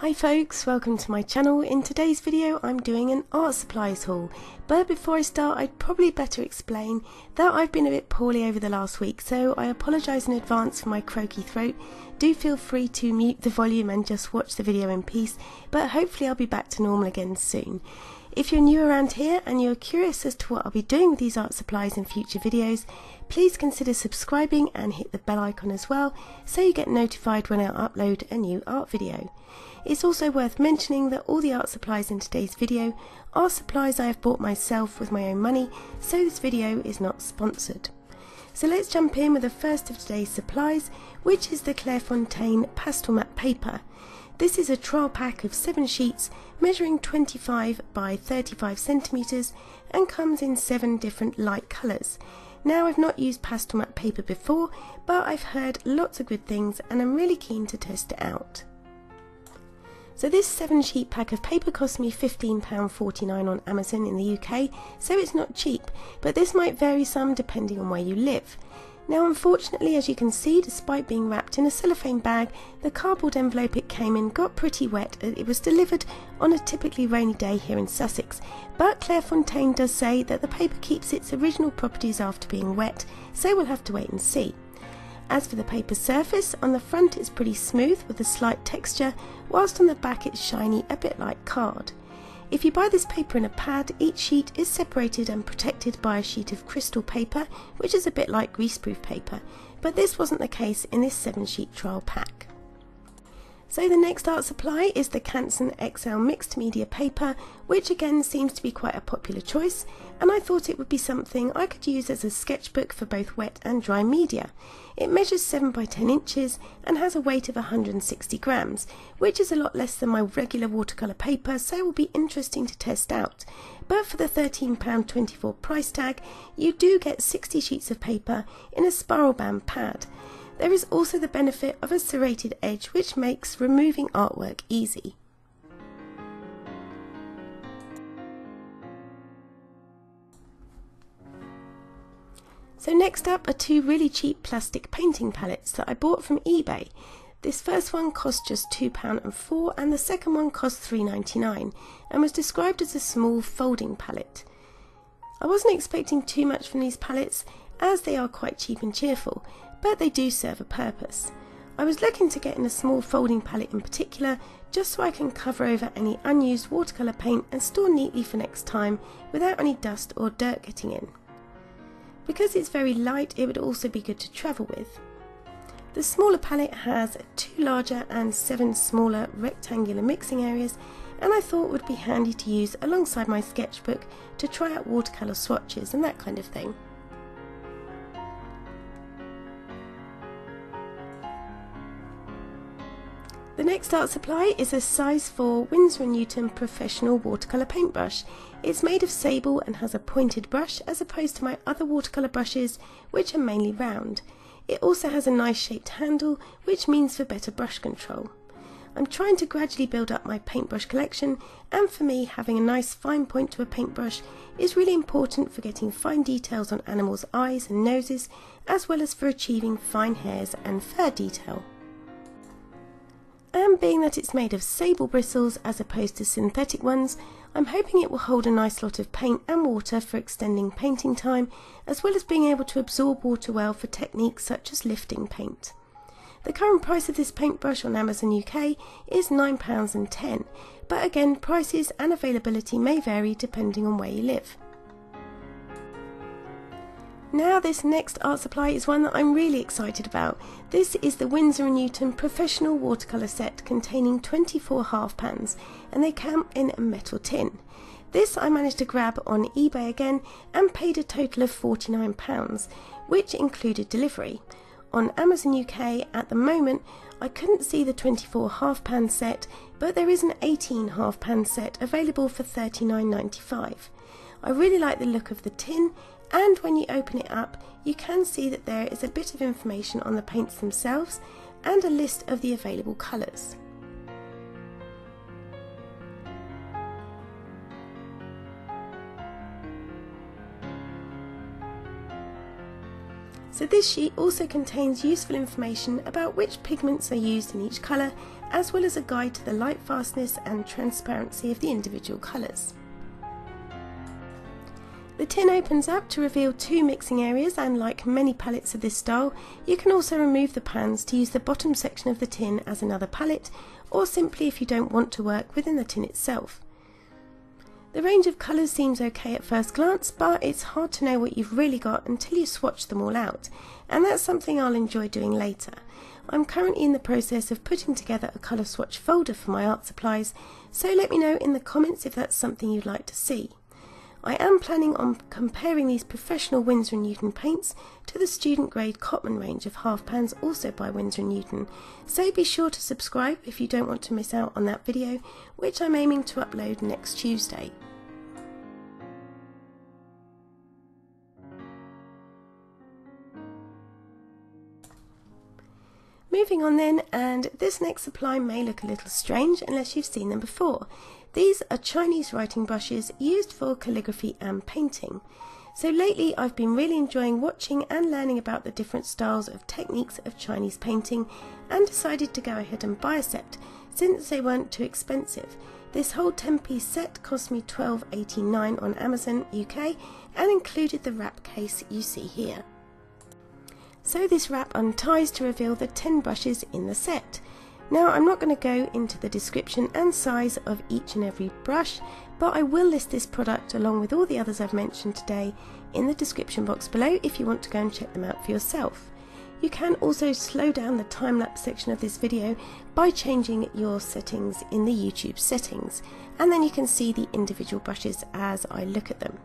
Hi folks, welcome to my channel. In today's video I'm doing an art supplies haul, but before I start I'd probably better explain that I've been a bit poorly over the last week so I apologise in advance for my croaky throat. Do feel free to mute the volume and just watch the video in peace, but hopefully I'll be back to normal again soon. If you're new around here and you're curious as to what I'll be doing with these art supplies in future videos, please consider subscribing and hit the bell icon as well so you get notified when I upload a new art video. It's also worth mentioning that all the art supplies in today's video are supplies I have bought myself with my own money, so this video is not sponsored. So let's jump in with the first of today's supplies, which is the Clairefontaine Pastel Mat Paper. This is a trial pack of 7 sheets measuring 25 by 35 centimetres and comes in 7 different light colours. Now I've not used pastel mat paper before, but I've heard lots of good things and I'm really keen to test it out. So this 7 sheet pack of paper cost me £15.49 on Amazon in the UK, so it's not cheap, but this might vary some depending on where you live. Now unfortunately as you can see, despite being wrapped in a cellophane bag, the cardboard envelope it came in got pretty wet. It was delivered on a typically rainy day here in Sussex, but Clairefontaine does say that the paper keeps its original properties after being wet, so we'll have to wait and see. As for the paper surface, on the front it's pretty smooth with a slight texture, whilst on the back it's shiny, a bit like card. If you buy this paper in a pad, each sheet is separated and protected by a sheet of crystal paper, which is a bit like greaseproof paper, but this wasn't the case in this 7 sheet trial pack. So the next art supply is the Canson XL Mixed Media paper, which again seems to be quite a popular choice, and I thought it would be something I could use as a sketchbook for both wet and dry media. It measures 7 by 10 inches and has a weight of 160 grams, which is a lot less than my regular watercolour paper, so it will be interesting to test out. But for the £13.24 price tag, you do get 60 sheets of paper in a spiral bound pad. There is also the benefit of a serrated edge which makes removing artwork easy. So next up are two really cheap plastic painting palettes that I bought from eBay. This first one cost just £2.04 and the second one cost $3.99 and was described as a small folding palette. I wasn't expecting too much from these palettes as they are quite cheap and cheerful, but they do serve a purpose. I was looking to get in a small folding palette in particular, just so I can cover over any unused watercolour paint and store neatly for next time without any dust or dirt getting in. Because it's very light, it would also be good to travel with. The smaller palette has two larger and seven smaller rectangular mixing areas and I thought would be handy to use alongside my sketchbook to try out watercolour swatches and that kind of thing. The next art supply is a size 4 Winsor & Newton professional watercolour paintbrush. It's made of sable and has a pointed brush as opposed to my other watercolour brushes which are mainly round. It also has a nice shaped handle which means for better brush control. I'm trying to gradually build up my paintbrush collection and for me having a nice fine point to a paintbrush is really important for getting fine details on animals' eyes and noses as well as for achieving fine hairs and fur detail and being that it's made of sable bristles as opposed to synthetic ones, I'm hoping it will hold a nice lot of paint and water for extending painting time, as well as being able to absorb water well for techniques such as lifting paint. The current price of this paintbrush on Amazon UK is £9.10, but again prices and availability may vary depending on where you live. Now this next art supply is one that I'm really excited about. This is the Winsor & Newton Professional Watercolour Set containing 24 half pans and they come in a metal tin. This I managed to grab on eBay again and paid a total of £49, which included delivery. On Amazon UK at the moment I couldn't see the 24 half pan set but there is an 18 half pan set available for $39.95. I really like the look of the tin and when you open it up you can see that there is a bit of information on the paints themselves and a list of the available colours. So this sheet also contains useful information about which pigments are used in each colour, as well as a guide to the light fastness and transparency of the individual colours. The tin opens up to reveal two mixing areas and like many palettes of this style, you can also remove the pans to use the bottom section of the tin as another palette, or simply if you don't want to work within the tin itself. The range of colours seems okay at first glance, but it's hard to know what you've really got until you swatch them all out, and that's something I'll enjoy doing later. I'm currently in the process of putting together a colour swatch folder for my art supplies, so let me know in the comments if that's something you'd like to see. I am planning on comparing these professional Winsor & Newton paints to the student grade Cotman range of half pans also by Winsor & Newton, so be sure to subscribe if you don't want to miss out on that video, which I'm aiming to upload next Tuesday. Moving on then, and this next supply may look a little strange unless you've seen them before. These are Chinese writing brushes used for calligraphy and painting. So lately I've been really enjoying watching and learning about the different styles of techniques of Chinese painting and decided to go ahead and buy a set since they weren't too expensive. This whole 10 piece set cost me $12.89 on Amazon UK and included the wrap case you see here. So this wrap unties to reveal the 10 brushes in the set. Now I'm not going to go into the description and size of each and every brush, but I will list this product along with all the others I've mentioned today in the description box below if you want to go and check them out for yourself. You can also slow down the time-lapse section of this video by changing your settings in the YouTube settings, and then you can see the individual brushes as I look at them.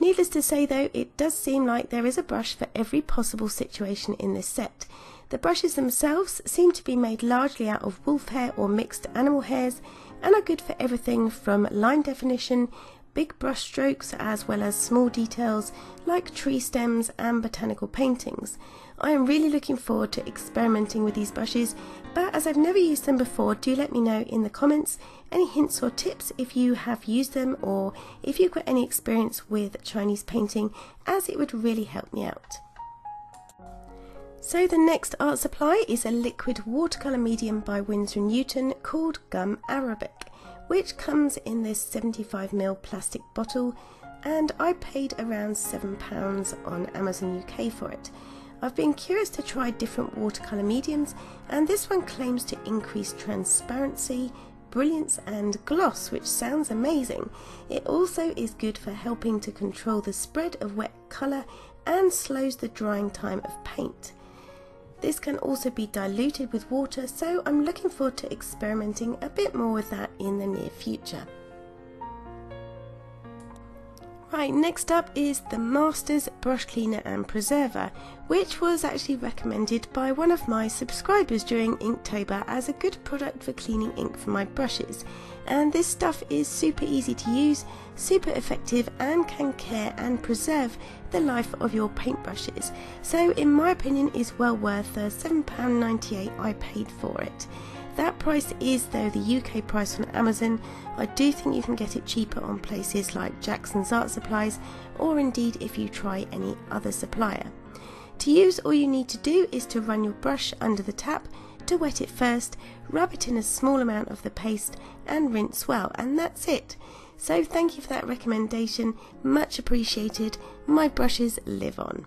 Needless to say though, it does seem like there is a brush for every possible situation in this set, the brushes themselves seem to be made largely out of wolf hair or mixed animal hairs and are good for everything from line definition, big brush strokes as well as small details like tree stems and botanical paintings. I am really looking forward to experimenting with these brushes, but as I've never used them before, do let me know in the comments any hints or tips if you have used them or if you've got any experience with Chinese painting, as it would really help me out. So the next art supply is a liquid watercolour medium by Winsor & Newton called Gum Arabic, which comes in this 75ml plastic bottle and I paid around £7 on Amazon UK for it. I've been curious to try different watercolour mediums and this one claims to increase transparency, brilliance and gloss which sounds amazing. It also is good for helping to control the spread of wet colour and slows the drying time of paint. This can also be diluted with water, so I'm looking forward to experimenting a bit more with that in the near future. Right, next up is the Masters Brush Cleaner and Preserver, which was actually recommended by one of my subscribers during Inktober as a good product for cleaning ink for my brushes. And this stuff is super easy to use, super effective, and can care and preserve the life of your paintbrushes. So, in my opinion, is well worth the £7.98 I paid for it. That price is though the UK price on Amazon. I do think you can get it cheaper on places like Jackson's Art Supplies or indeed if you try any other supplier. To use all you need to do is to run your brush under the tap to wet it first, rub it in a small amount of the paste and rinse well and that's it. So thank you for that recommendation, much appreciated, my brushes live on.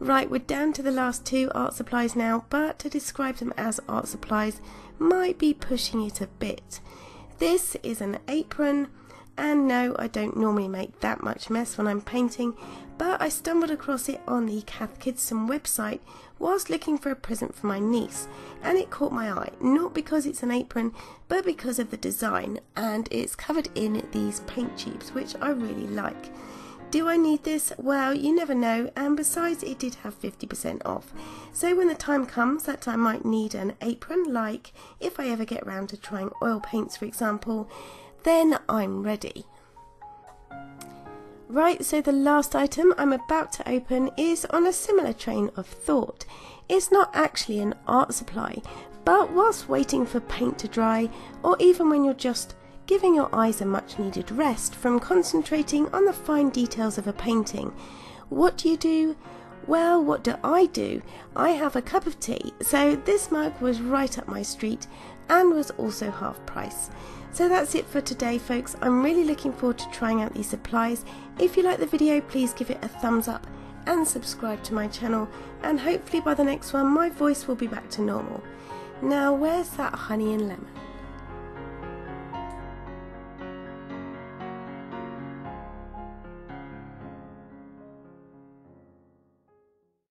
Right, we're down to the last two art supplies now, but to describe them as art supplies might be pushing it a bit. This is an apron, and no, I don't normally make that much mess when I'm painting, but I stumbled across it on the Cath Kidston website whilst looking for a present for my niece, and it caught my eye, not because it's an apron, but because of the design, and it's covered in these paint tubes, which I really like. Do I need this? Well, you never know, and besides, it did have 50% off. So when the time comes that I might need an apron, like if I ever get round to trying oil paints, for example, then I'm ready. Right, so the last item I'm about to open is on a similar train of thought. It's not actually an art supply, but whilst waiting for paint to dry, or even when you're just giving your eyes a much needed rest from concentrating on the fine details of a painting. What do you do? Well, what do I do? I have a cup of tea, so this mug was right up my street and was also half price. So that's it for today folks, I'm really looking forward to trying out these supplies. If you like the video please give it a thumbs up and subscribe to my channel and hopefully by the next one my voice will be back to normal. Now where's that honey and lemon?